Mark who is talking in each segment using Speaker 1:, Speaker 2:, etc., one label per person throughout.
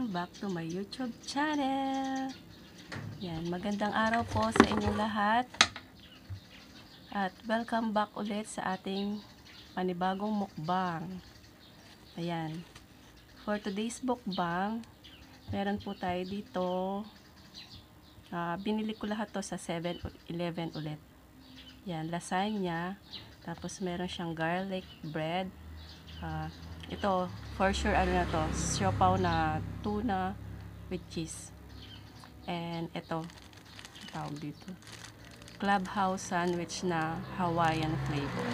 Speaker 1: welcome back to my YouTube channel. Yan, magandang araw po sa inyong lahat. At welcome back ulit sa ating panibagong mukbang. Ayan. For today's mukbang, meron po tayo dito. ah, binili ko lahat to sa 7-Eleven ulit. Yan, lasagna. Tapos meron siyang garlic bread. Ah, ito, for sure, ano na to, siopaw na tuna with cheese. And ito, tawag dito, clubhouse sandwich na Hawaiian flavor.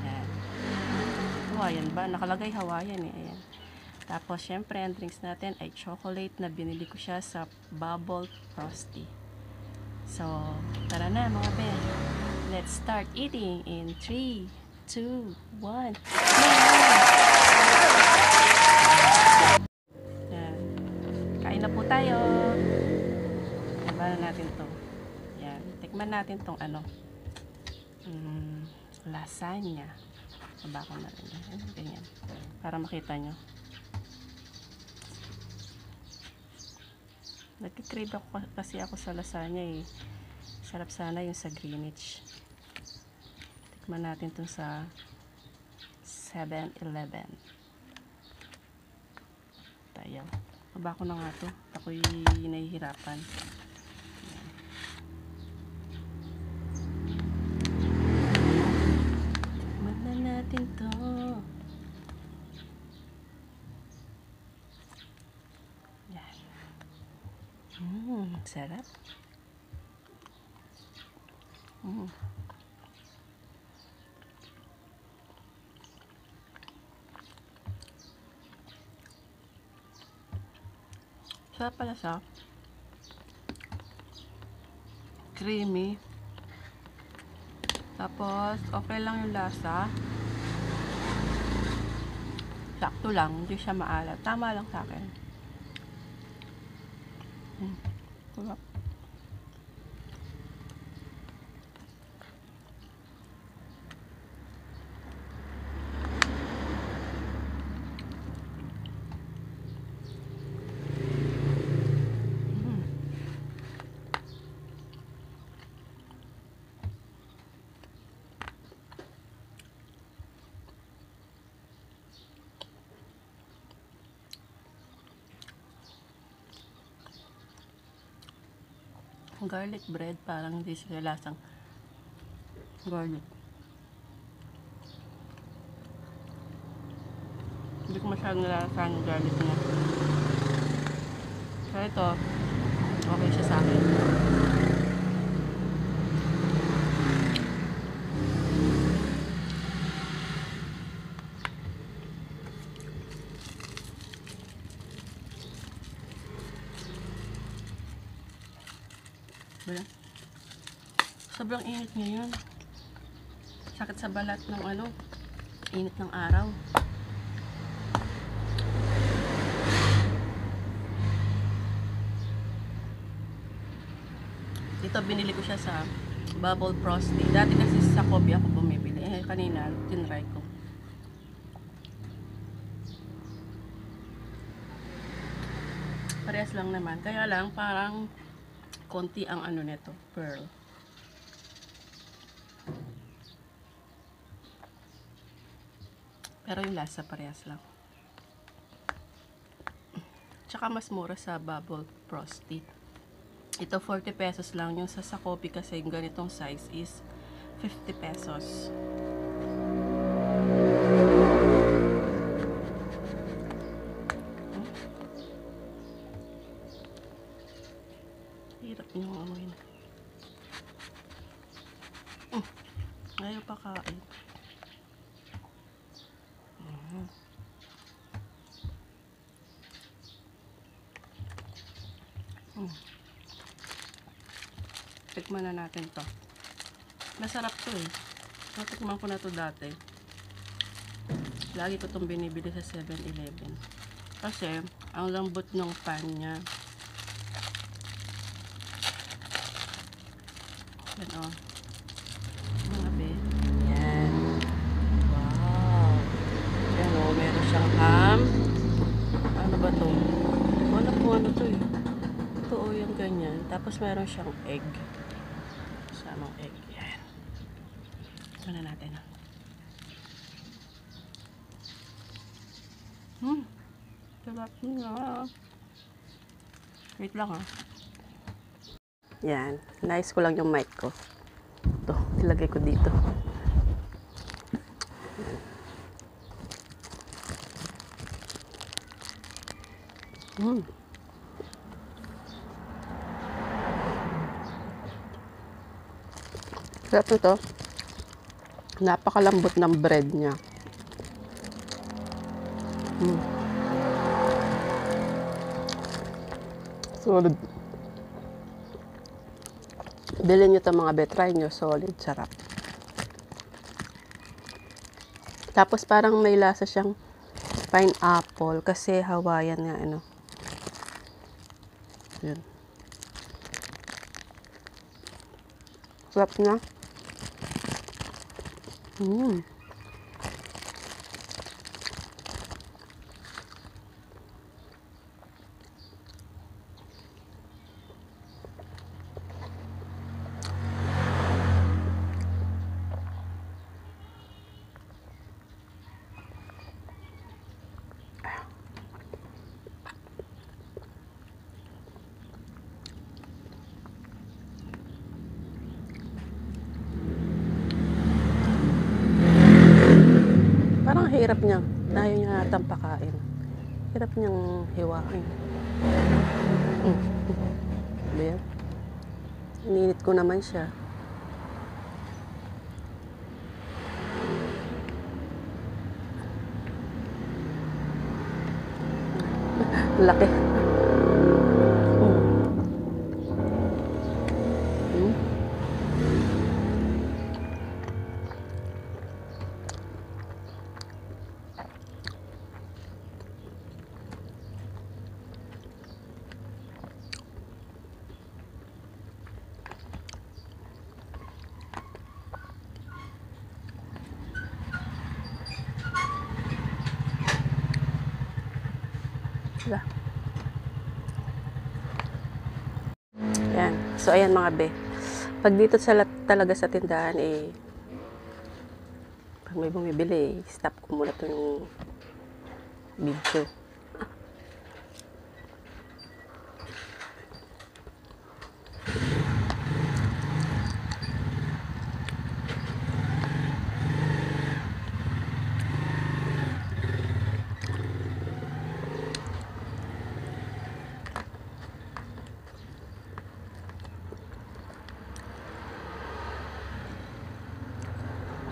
Speaker 1: Yan. Hawaiian ba? Nakalagay Hawaiian eh. Ayan. Tapos, syempre, ang drinks natin ay chocolate na binili ko siya sa Bubble Frosty. So, tara na mga be. Let's start eating in 3, 2, 1. Yan. Tayo. Tikman na natin to. Yan. Tikman natin tong ano. Mm, lasagna. Baba ko na rin. Yan, Ganyan. Para makita nyo. Nagkikrave ako ka- kasi ako sa lasagna eh. Sarap sana yung sa Greenwich. Tikman natin tong sa 7-Eleven. Tayo. Baba ko na nga to. Ako'y nahihirapan. Na natin to. Yan. Mmm, sarap. Mm. Sarap pala siya. Creamy. Tapos, okay lang yung lasa. Sakto lang, hindi siya maalat. Tama lang sa akin. Mm. Sarap. Mm. Garlic bread parang hindi siya lasang. Garlic. Hindi ko masyadong nalasahan yung garlic niya. So ito okay siya sa akin Wala. Sobrang init ngayon. Sakit sa balat ng ano, init ng araw. Dito binili ko siya sa Bubble Frosty. Dati kasi sa Kobe ako bumibili. Eh, kanina, tinry ko. Parehas lang naman. Kaya lang, parang konti ang ano nito, pearl. Pero yung lasa parehas lang. Tsaka mas mura sa Bubble Frosty. Ito 40 pesos lang yung sa Sakopi kasi yung ganitong size is 50 pesos. Tikman na natin to. Masarap to eh. Natikman ko na to dati. Lagi ko itong binibili sa 7-Eleven. Kasi, ang lambot ng pan niya. Yan o. Mga be. Yan. Wow. Yan o, meron siyang ham. Ano Yan. Tapos meron siyang egg. Samang egg. Yan. Ano natin ah. Hmm. Sarap nga. Wait lang ah. Yan. Nice ko lang yung mic ko. Ito. Ilagay ko dito. Hmm. Sarap ito. Napakalambot ng bread niya. Mm. Solid. Bilhin nyo ito mga bet. Try nyo. Solid. Sarap. Tapos parang may lasa siyang pineapple kasi Hawaiian nga ano. Yun. Sarap na. Mm. Parang hirap niya. Ayaw niya natang pakain. Hirap niyang hiwain. Mm. Ba yan? Ininit ko naman siya. Laki. Mm. Mm. Wala. Yan. So, ayan mga be. Pag dito sa talaga sa tindahan, eh, pag may bumibili, eh, stop ko muna itong video.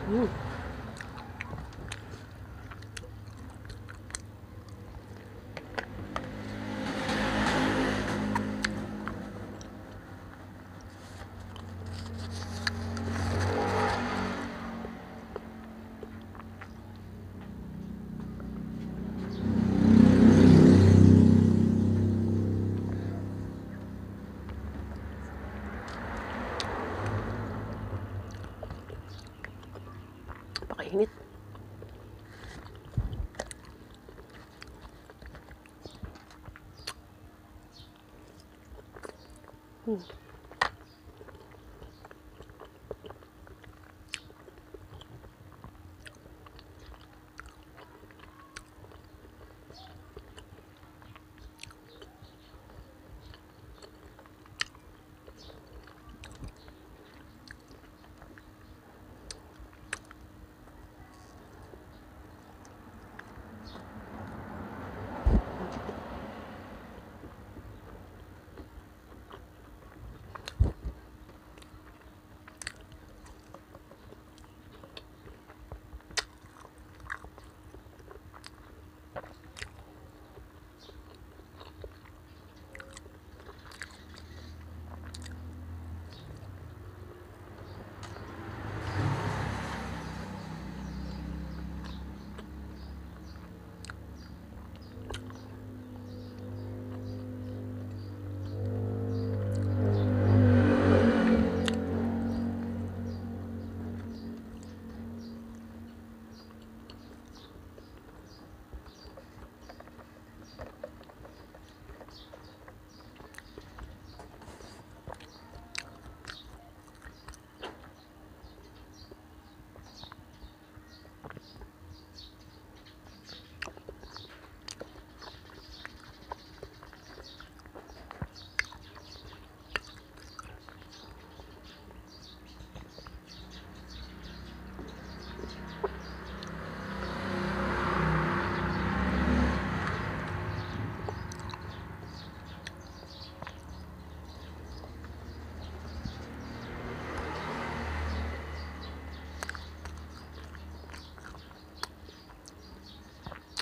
Speaker 1: Mm. Pakainit. Hmm.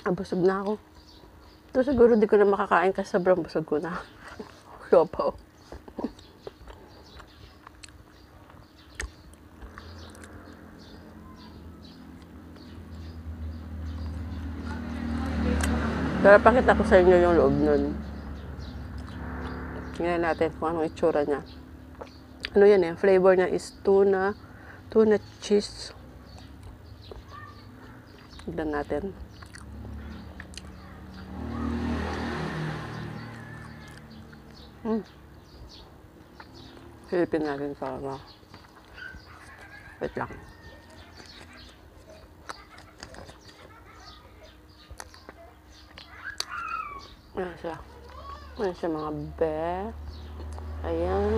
Speaker 1: Ah, busog na ako. Ito siguro di ko na makakain kasi sobrang busog ko na. Siopaw. Pero pakita ko sa inyo yung loob nun. Tingnan natin kung anong itsura niya. Ano yan eh, flavor niya is tuna, tuna cheese. Tignan natin. Mm. Silipin natin sa ano. Wait lang. Ayan siya. Ayan siya mga be. Ayan.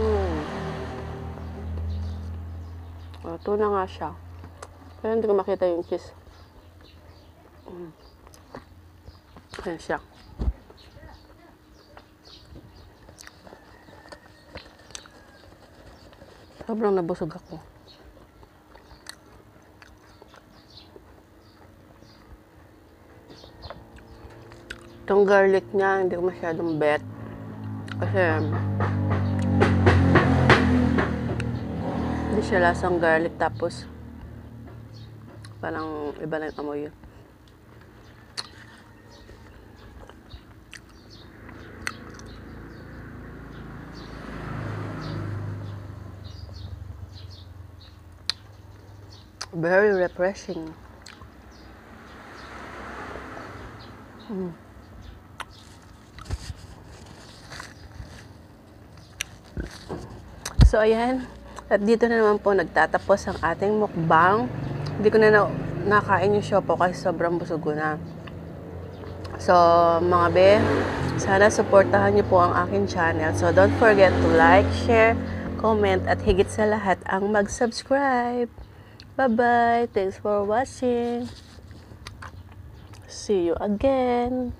Speaker 1: O, na nga siya. Pero hindi ko makita yung cheese. Mm. Ayan siya. Sobrang nabusog ako. Itong garlic niya, hindi ko masyadong bet. Kasi, hindi siya lasang garlic. Tapos, parang iba na yung amoy yun. Very refreshing. So, ayan. At dito na naman po nagtatapos ang ating mukbang. Hindi ko na, na nakain yung siopaw kasi sobrang busog ko na. So, mga be, sana supportahan niyo po ang aking channel. So, don't forget to like, share, comment, at higit sa lahat ang mag-subscribe. Bye-bye. Thanks for watching. See you again.